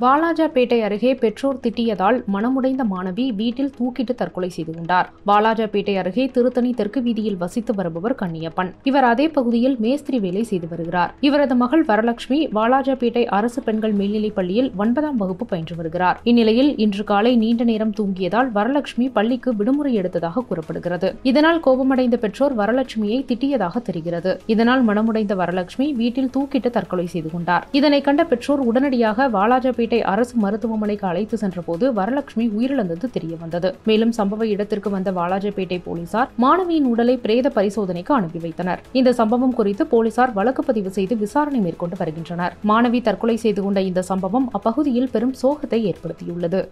வாலாஜாபேட்டை அருகே பெற்றோர் திட்டியதால் மனமுடைந்த மாணவி வீட்டில் தூக்கிட்டு தற்கொலை செய்து கொண்டார். வாலாஜாபேட்டை அருகே திருத்தணி தெற்கு வீதியில் வசித்து வருபவர் கண்ணியப்பன். இவர் அதே பகுதியில் மேஸ்திரி வேலை செய்து வருகிறார். இவரது மகள் வரலட்சுமி வாலாஜாபேட்டை அரசு பெண்கள் மேல்நிலைப் பள்ளியில் ஒன்பதாம் வகுப்பு பயின்று வருகிறார். இந்நிலையில் இன்று காலை நீண்ட நேரம் தூங்கியதால் வரலட்சுமி பள்ளிக்கு விடுமுறை எடுத்ததாக கூறப்படுகிறது. இதனால் கோபமடைந்த பெற்றோர் வரலட்சுமியை திட்டியதாக தெரிகிறது. இதனால் மனமுடைந்த வரலட்சுமி வீட்டில் தூக்கிட்டு தற்கொலை செய்து கொண்டார். இதனை கண்ட பெற்றோர் உடனடியாக வாலாஜாபேட்டை அரசு மருத்துவமனைக்கு அழைத்து சென்றபோது வரலட்சுமி உயிரிழந்தது தெரியவந்தது. மேலும் சம்பவ இடத்திற்கு வந்த வாலாஜாபேட்டை போலீசார் மாணவியின் உடலை பிரேத பரிசோதனைக்கு அனுப்பி வைத்தனர். இந்த சம்பவம் குறித்து போலீசார் வழக்கு பதிவு செய்து விசாரணை மேற்கொண்டு வருகின்றனர். மாணவி தற்கொலை செய்து கொண்ட இந்த சம்பவம் அப்பகுதியில் பெரும் சோகத்தை ஏற்படுத்தியுள்ளது.